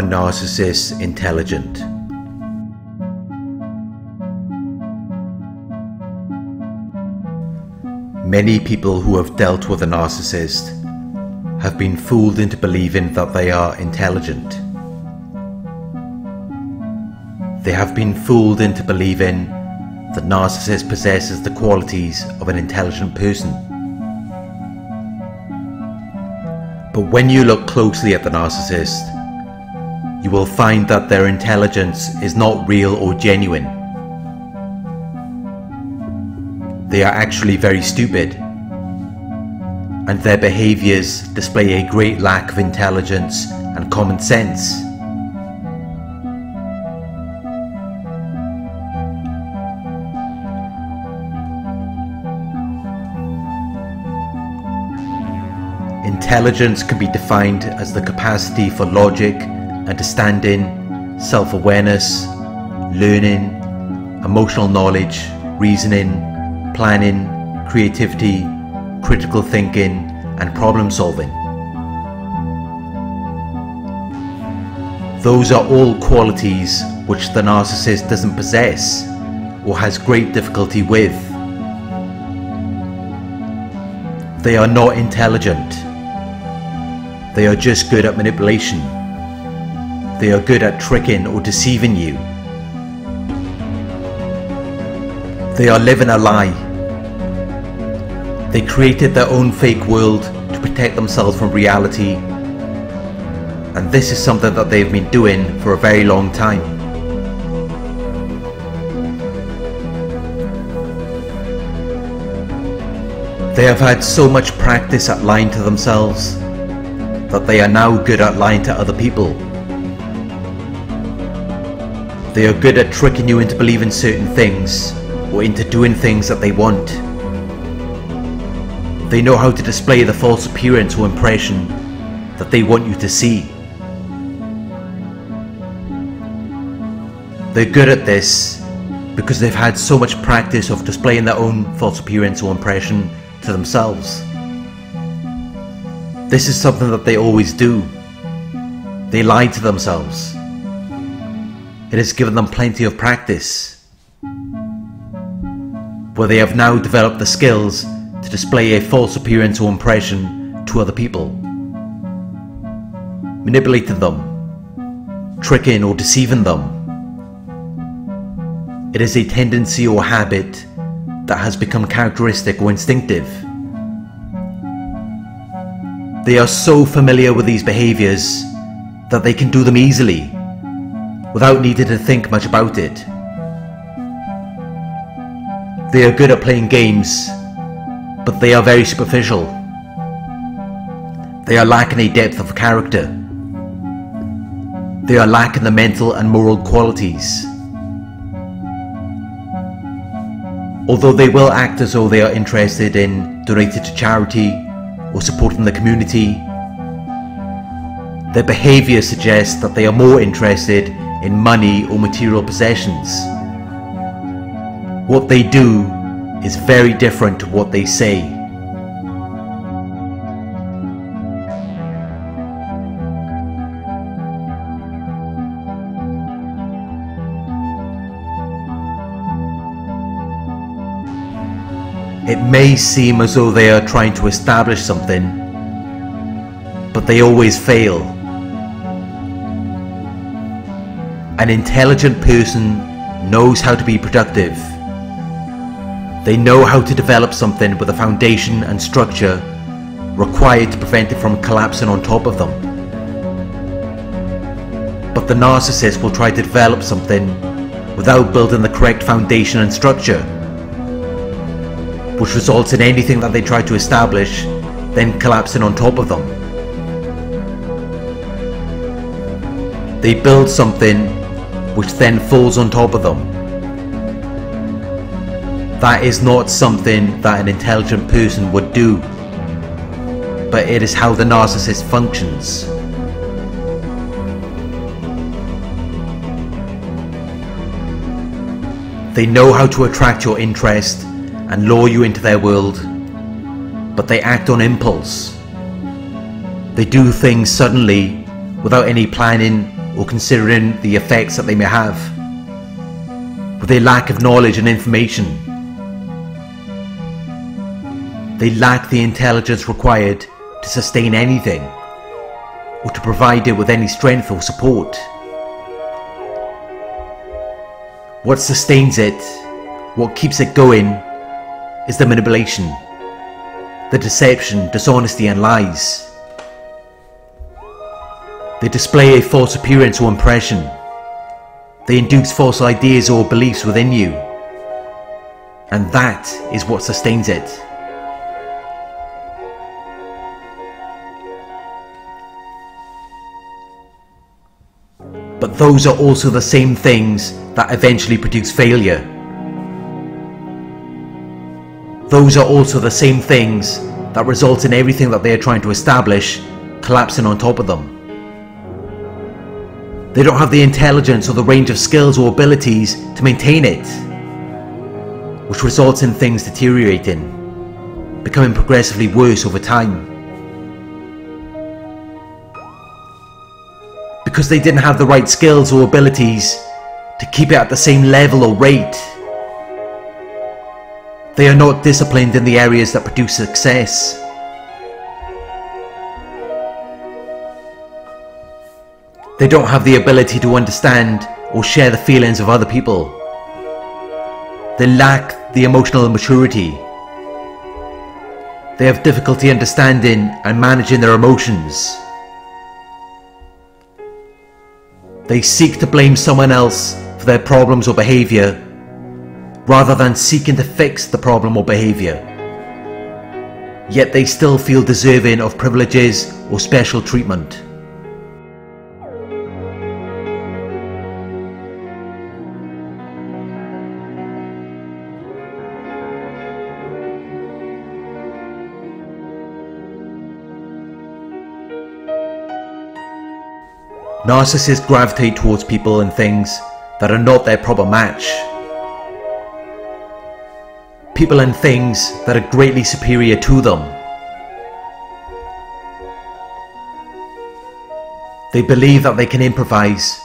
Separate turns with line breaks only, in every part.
Are narcissists intelligent? Many people who have dealt with a narcissist have been fooled into believing that they are intelligent. They have been fooled into believing that narcissist possesses the qualities of an intelligent person. But when you look closely at the narcissist, you will find that their intelligence is not real or genuine. They are actually very stupid, and their behaviors display a great lack of intelligence and common sense. Intelligence can be defined as the capacity for logic, understanding, self awareness, learning, emotional knowledge, reasoning, planning, creativity, critical thinking, and problem solving. Those are all qualities which the narcissist doesn't possess or has great difficulty with. They are not intelligent. They are just good at manipulation. They are good at tricking or deceiving you. They are living a lie. They created their own fake world to protect themselves from reality. And this is something that they've been doing for a very long time. They have had so much practice at lying to themselves that they are now good at lying to other people. They are good at tricking you into believing certain things or into doing things that they want. They know how to display the false appearance or impression that they want you to see. They're good at this because they've had so much practice of displaying their own false appearance or impression to themselves. This is something that they always do. They lie to themselves. It has given them plenty of practice, where they have now developed the skills to display a false appearance or impression to other people, manipulating them, tricking or deceiving them. It is a tendency or habit that has become characteristic or instinctive. They are so familiar with these behaviors that they can do them easily without needing to think much about it. They are good at playing games, but they are very superficial. They are lacking a depth of character. They are lacking the mental and moral qualities. Although they will act as though they are interested in donating to charity or supporting the community, their behaviour suggests that they are more interested in money or material possessions. What they do is very different to what they say. It may seem as though they are trying to establish something, but they always fail. An intelligent person knows how to be productive. They know how to develop something with a foundation and structure required to prevent it from collapsing on top of them. But the narcissist will try to develop something without building the correct foundation and structure, which results in anything that they try to establish then collapsing on top of them. They build something which then falls on top of them. That is not something that an intelligent person would do, but it is how the narcissist functions. They know how to attract your interest and lure you into their world, but they act on impulse. They do things suddenly without any planning or considering the effects that they may have. With a lack of knowledge and information, they lack the intelligence required to sustain anything or to provide it with any strength or support. What sustains it, what keeps it going, is the manipulation, the deception, dishonesty, and lies. They display a false appearance or impression. They induce false ideas or beliefs within you. And that is what sustains it. But those are also the same things that eventually produce failure. Those are also the same things that result in everything that they are trying to establish collapsing on top of them. They don't have the intelligence or the range of skills or abilities to maintain it, which results in things deteriorating, becoming progressively worse over time. Because they didn't have the right skills or abilities to keep it at the same level or rate. They are not disciplined in the areas that produce success. They don't have the ability to understand or share the feelings of other people. They lack the emotional maturity. They have difficulty understanding and managing their emotions. They seek to blame someone else for their problems or behaviour rather than seeking to fix the problem or behaviour. Yet they still feel deserving of privileges or special treatment. Narcissists gravitate towards people and things that are not their proper match. People and things that are greatly superior to them. They believe that they can improvise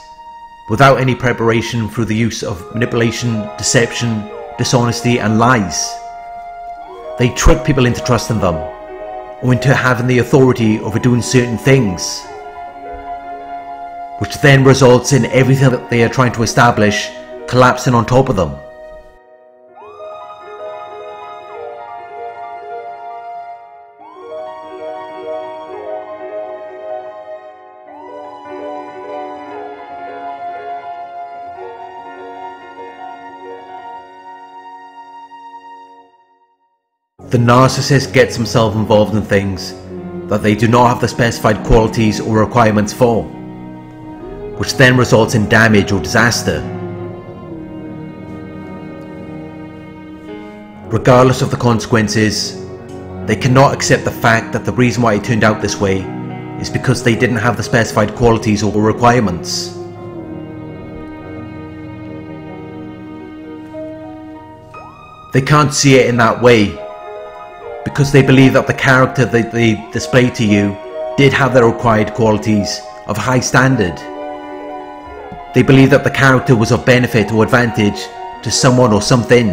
without any preparation through the use of manipulation, deception, dishonesty and lies. They trick people into trusting them or into having the authority over doing certain things which then results in everything that they are trying to establish collapsing on top of them. The narcissist gets himself involved in things that they do not have the specified qualities or requirements for which then results in damage or disaster. Regardless of the consequences, they cannot accept the fact that the reason why it turned out this way is because they didn't have the specified qualities or requirements. They can't see it in that way because they believe that the character that they display to you did have the required qualities of high standard. They believe that the character was of benefit or advantage to someone or something.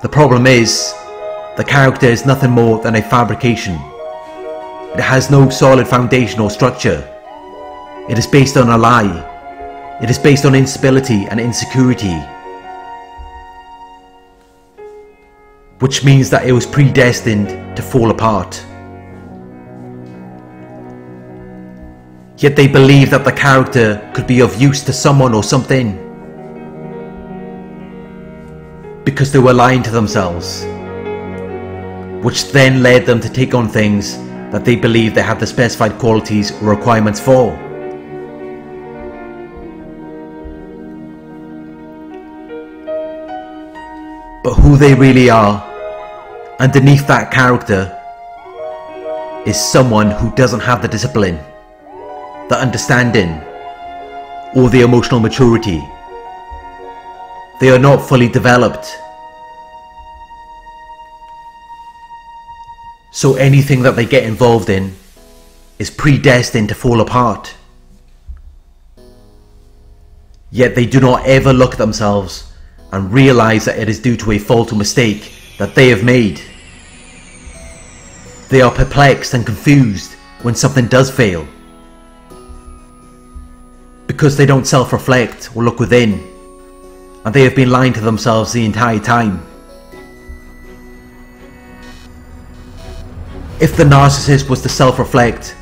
The problem is, the character is nothing more than a fabrication. It has no solid foundation or structure. It is based on a lie. It is based on instability and insecurity. Which means that it was predestined to fall apart. Yet they believe that the character could be of use to someone or something. Because they were lying to themselves. Which then led them to take on things that they believe they have the specified qualities or requirements for. But who they really are, underneath that character, is someone who doesn't have the discipline the understanding, or the emotional maturity. They are not fully developed. So anything that they get involved in is predestined to fall apart. Yet they do not ever look at themselves and realize that it is due to a fault or mistake that they have made. They are perplexed and confused when something does fail. Because they don't self reflect or look within, and they have been lying to themselves the entire time. If the narcissist was to self reflect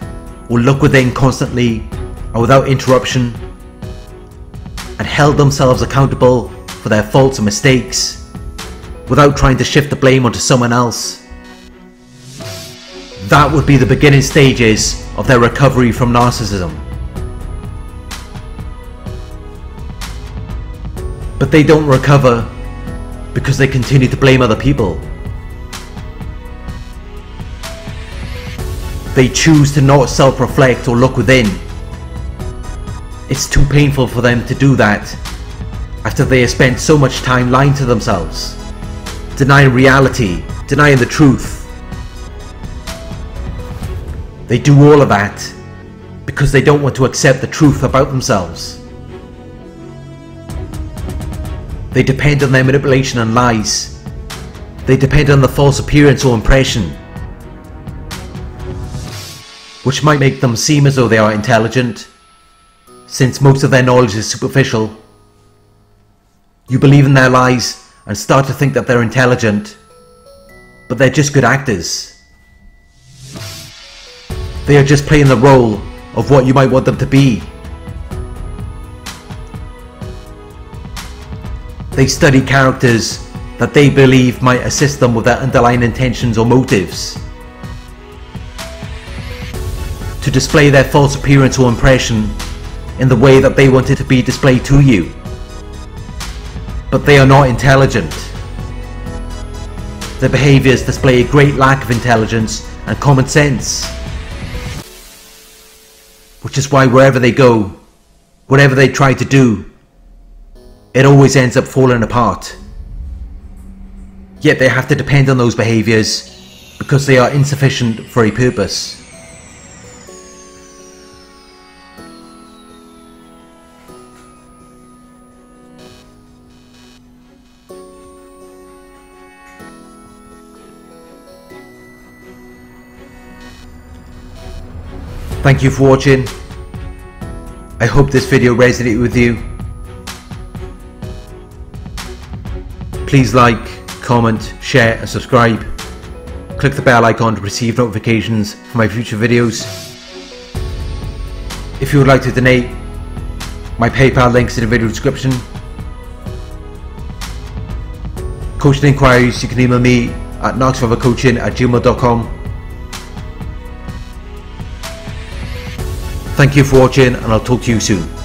or look within constantly and without interruption, and held themselves accountable for their faults and mistakes without trying to shift the blame onto someone else. That would be the beginning stages of their recovery from narcissism. But they don't recover because they continue to blame other people. They choose to not self reflect or look within it's too painful for them to do that after they have spent so much time lying to themselves, denying reality, denying the truth. They do all of that because they don't want to accept the truth about themselves. They depend on their manipulation and lies. They depend on the false appearance or impression, which might make them seem as though they are intelligent, since most of their knowledge is superficial. You believe in their lies and start to think that they're intelligent, but they're just good actors. They are just playing the role of what you might want them to be. They study characters that they believe might assist them with their underlying intentions or motives. To display their false appearance or impression in the way that they want it to be displayed to you. But they are not intelligent. Their behaviours display a great lack of intelligence and common sense. Which is why wherever they go, whatever they try to do, it always ends up falling apart. Yet they have to depend on those behaviours because they are insufficient for a purpose. Thank you for watching. I hope this video resonated with you. Please like, comment, share and subscribe. Click the bell icon to receive notifications for my future videos. If you would like to donate, my PayPal links in the video description. Coaching inquiries, you can email me at narcsurvivorcoaching at gmail.com Thank you for watching and I'll talk to you soon.